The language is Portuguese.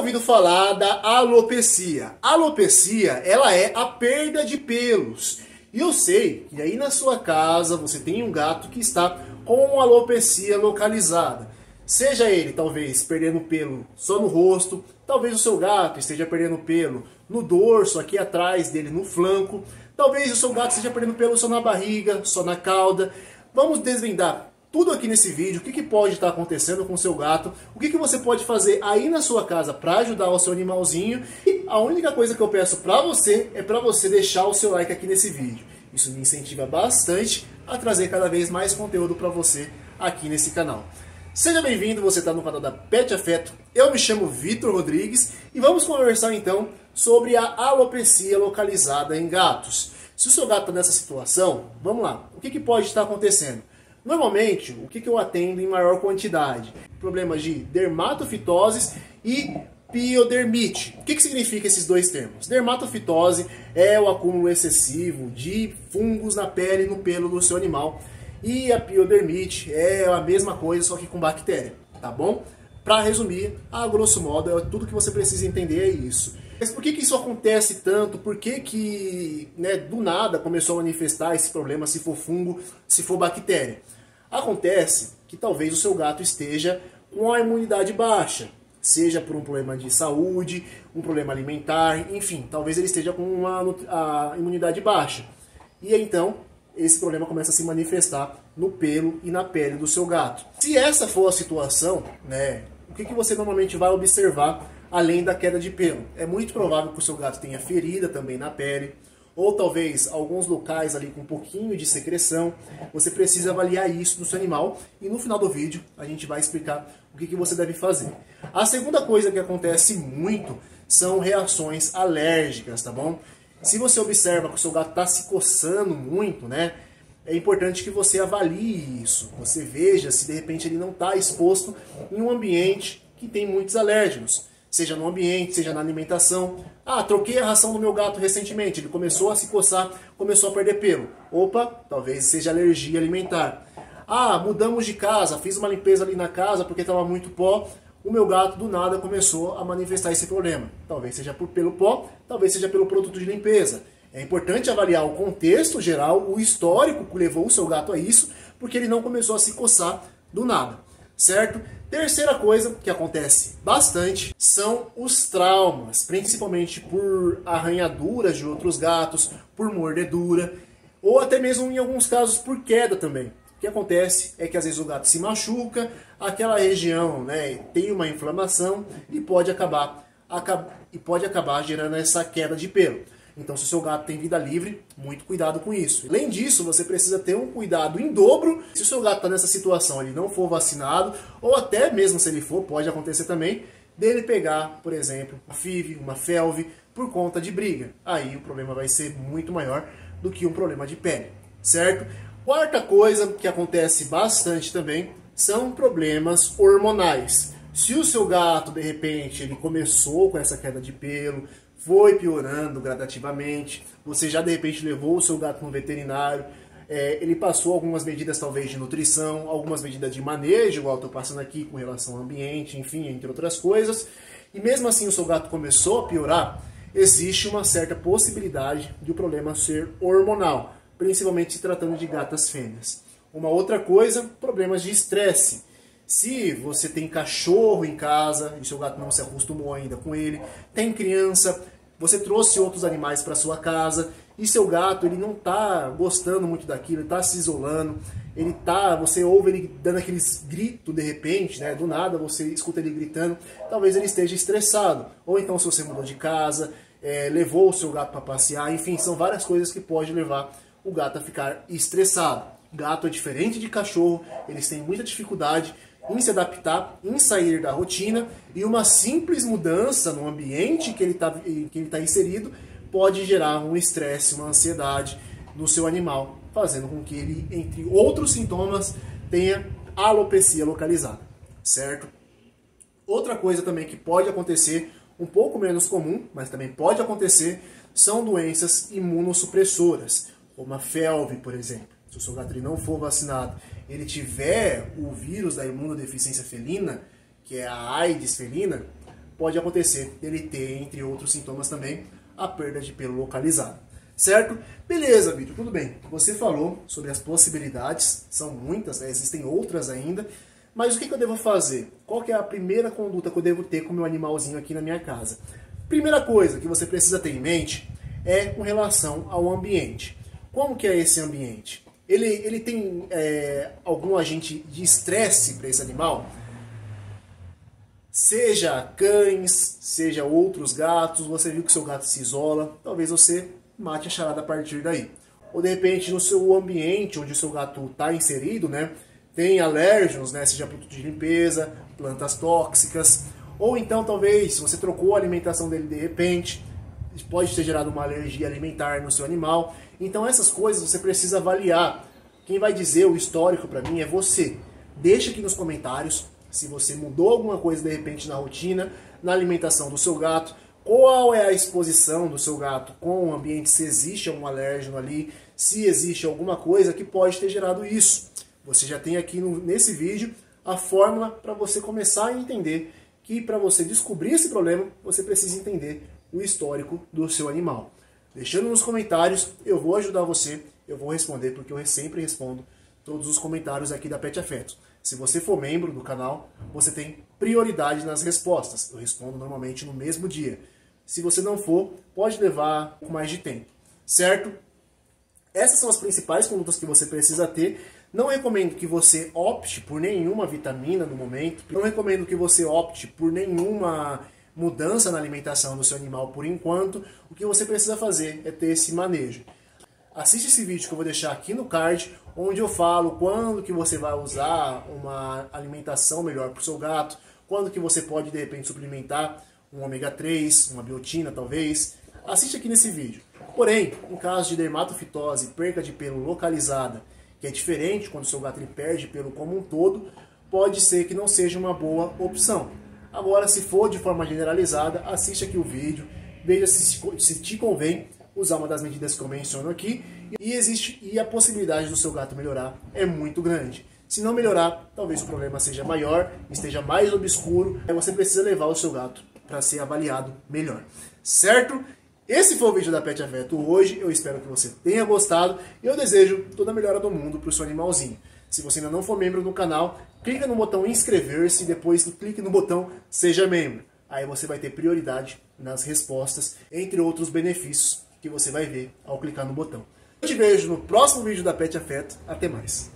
ouvido falar da alopecia. Alopecia, ela é a perda de pelos. E eu sei que aí na sua casa você tem um gato que está com alopecia localizada. Seja ele talvez perdendo pelo só no rosto, talvez o seu gato esteja perdendo pelo no dorso, aqui atrás dele, no flanco. Talvez o seu gato esteja perdendo pelo só na barriga, só na cauda. Vamos desvendar tudo aqui nesse vídeo, o que, que pode estar acontecendo com o seu gato, o que, que você pode fazer aí na sua casa para ajudar o seu animalzinho. E a única coisa que eu peço para você é para você deixar o seu like aqui nesse vídeo. Isso me incentiva bastante a trazer cada vez mais conteúdo para você aqui nesse canal. Seja bem-vindo, você está no canal da Pet Afeto. Eu me chamo Vitor Rodrigues e vamos conversar então sobre a alopecia localizada em gatos. Se o seu gato está nessa situação, vamos lá, o que, que pode estar acontecendo? Normalmente, o que, que eu atendo em maior quantidade? Problemas de dermatofitoses e piodermite. O que, que significa esses dois termos? Dermatofitose é o acúmulo excessivo de fungos na pele e no pelo do seu animal. E a piodermite é a mesma coisa, só que com bactéria, tá bom? Para resumir, a grosso modo, é tudo que você precisa entender é isso. Mas por que, que isso acontece tanto? Por que, que né, do nada começou a manifestar esse problema, se for fungo, se for bactéria? Acontece que talvez o seu gato esteja com a imunidade baixa, seja por um problema de saúde, um problema alimentar, enfim, talvez ele esteja com uma a imunidade baixa. E então, esse problema começa a se manifestar no pelo e na pele do seu gato. Se essa for a situação, né, o que, que você normalmente vai observar além da queda de pelo. É muito provável que o seu gato tenha ferida também na pele, ou talvez alguns locais ali com um pouquinho de secreção. Você precisa avaliar isso no seu animal e no final do vídeo a gente vai explicar o que, que você deve fazer. A segunda coisa que acontece muito são reações alérgicas, tá bom? Se você observa que o seu gato está se coçando muito, né? É importante que você avalie isso. Você veja se de repente ele não está exposto em um ambiente que tem muitos alérgenos seja no ambiente, seja na alimentação. Ah, troquei a ração do meu gato recentemente, ele começou a se coçar, começou a perder pelo. Opa, talvez seja alergia alimentar. Ah, mudamos de casa, fiz uma limpeza ali na casa porque estava muito pó. O meu gato do nada começou a manifestar esse problema. Talvez seja por, pelo pó, talvez seja pelo produto de limpeza. É importante avaliar o contexto geral, o histórico que levou o seu gato a isso, porque ele não começou a se coçar do nada, certo? Terceira coisa que acontece bastante são os traumas, principalmente por arranhaduras de outros gatos, por mordedura, ou até mesmo em alguns casos por queda também. O que acontece é que às vezes o gato se machuca, aquela região né, tem uma inflamação e pode acabar, acaba, e pode acabar gerando essa queda de pelo. Então, se o seu gato tem vida livre, muito cuidado com isso. Além disso, você precisa ter um cuidado em dobro. Se o seu gato está nessa situação, ele não for vacinado, ou até mesmo se ele for, pode acontecer também, dele pegar, por exemplo, uma FIV, uma FELV, por conta de briga. Aí o problema vai ser muito maior do que um problema de pele, certo? Quarta coisa que acontece bastante também são problemas hormonais. Se o seu gato, de repente, ele começou com essa queda de pelo, foi piorando gradativamente, você já de repente levou o seu gato no veterinário, é, ele passou algumas medidas talvez de nutrição, algumas medidas de manejo, igual estou passando aqui com relação ao ambiente, enfim, entre outras coisas, e mesmo assim o seu gato começou a piorar, existe uma certa possibilidade de o problema ser hormonal, principalmente se tratando de gatas fêmeas. Uma outra coisa, problemas de estresse. Se você tem cachorro em casa e seu gato não se acostumou ainda com ele, tem criança, você trouxe outros animais para sua casa e seu gato ele não está gostando muito daquilo, ele está se isolando, ele tá, você ouve ele dando aqueles gritos de repente, né? Do nada você escuta ele gritando, talvez ele esteja estressado. Ou então se você mudou de casa, é, levou o seu gato para passear, enfim, são várias coisas que pode levar o gato a ficar estressado. Gato é diferente de cachorro, eles têm muita dificuldade em se adaptar, em sair da rotina e uma simples mudança no ambiente que ele está tá inserido pode gerar um estresse, uma ansiedade no seu animal, fazendo com que ele, entre outros sintomas, tenha alopecia localizada, certo? Outra coisa também que pode acontecer, um pouco menos comum, mas também pode acontecer, são doenças imunossupressoras, como a FeLV, por exemplo se o gato não for vacinado, ele tiver o vírus da imunodeficiência felina, que é a AIDS felina, pode acontecer dele ter, entre outros sintomas também, a perda de pelo localizado. Certo? Beleza, vídeo, tudo bem. Você falou sobre as possibilidades, são muitas, né? existem outras ainda, mas o que, que eu devo fazer? Qual é a primeira conduta que eu devo ter com o meu animalzinho aqui na minha casa? Primeira coisa que você precisa ter em mente é com relação ao ambiente. Como que é esse ambiente? Ele, ele tem é, algum agente de estresse para esse animal? Seja cães, seja outros gatos, você viu que seu gato se isola, talvez você mate a charada a partir daí. Ou de repente no seu ambiente onde o seu gato está inserido, né, tem alérgenos, né, seja produto de limpeza, plantas tóxicas, ou então talvez você trocou a alimentação dele de repente, pode ter gerado uma alergia alimentar no seu animal. Então essas coisas você precisa avaliar. Quem vai dizer o histórico para mim é você. Deixa aqui nos comentários se você mudou alguma coisa de repente na rotina, na alimentação do seu gato, qual é a exposição do seu gato com o ambiente, se existe algum alérgeno ali, se existe alguma coisa que pode ter gerado isso. Você já tem aqui no, nesse vídeo a fórmula para você começar a entender que para você descobrir esse problema, você precisa entender o histórico do seu animal. Deixando nos comentários, eu vou ajudar você, eu vou responder, porque eu sempre respondo todos os comentários aqui da Pet Afeto. Se você for membro do canal, você tem prioridade nas respostas. Eu respondo normalmente no mesmo dia. Se você não for, pode levar mais de tempo, certo? Essas são as principais condutas que você precisa ter. Não recomendo que você opte por nenhuma vitamina no momento. Não recomendo que você opte por nenhuma mudança na alimentação do seu animal por enquanto. O que você precisa fazer é ter esse manejo. Assiste esse vídeo que eu vou deixar aqui no card, onde eu falo quando que você vai usar uma alimentação melhor para o seu gato, quando que você pode de repente suplementar um ômega 3, uma biotina talvez. Assiste aqui nesse vídeo. Porém, em caso de dermatofitose, perca de pelo localizada, que é diferente quando o seu gato ele perde pelo como um todo, pode ser que não seja uma boa opção. Agora, se for de forma generalizada, assiste aqui o vídeo, veja se, se te convém usar uma das medidas que eu menciono aqui e existe e a possibilidade do seu gato melhorar é muito grande. Se não melhorar, talvez o problema seja maior, esteja mais obscuro, aí você precisa levar o seu gato para ser avaliado melhor. Certo? Esse foi o vídeo da Pet Afeto hoje. Eu espero que você tenha gostado e eu desejo toda a melhora do mundo para o seu animalzinho. Se você ainda não for membro do canal, clica no botão inscrever-se e depois clique no botão seja membro. Aí você vai ter prioridade nas respostas, entre outros benefícios que você vai ver ao clicar no botão. Eu te vejo no próximo vídeo da Pet Afeto. Até mais.